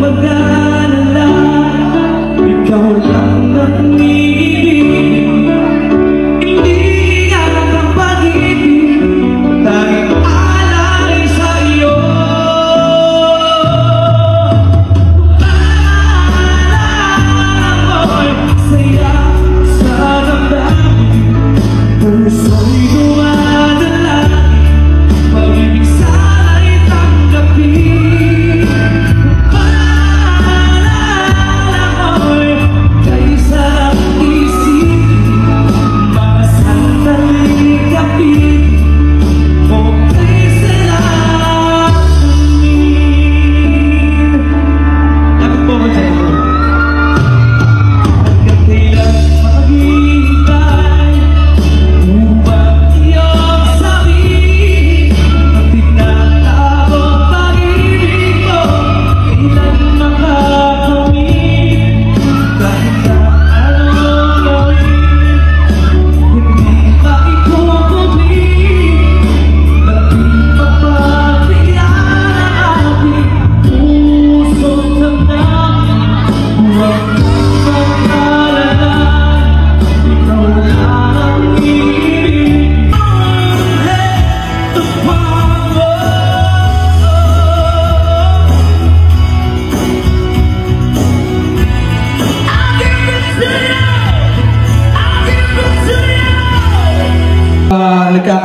Magdaan ang Ikaw lang ang iibig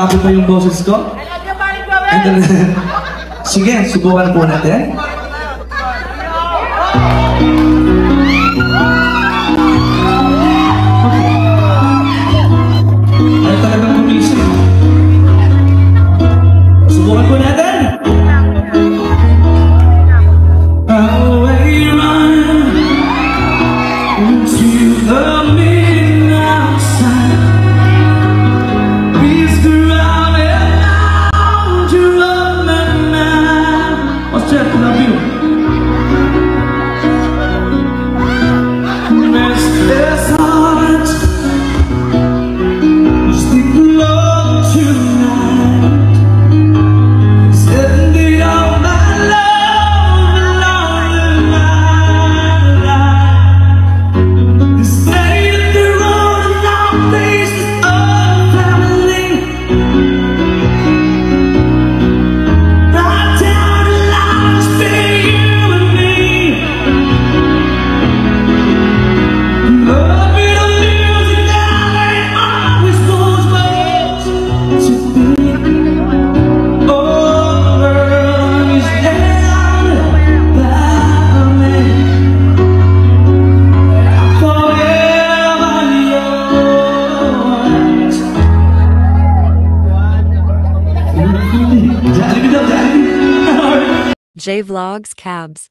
Grabe ba yung boses ko? Sige, subukan po natin. J Vlogs Cabs.